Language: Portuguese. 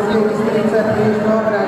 Você que está três, não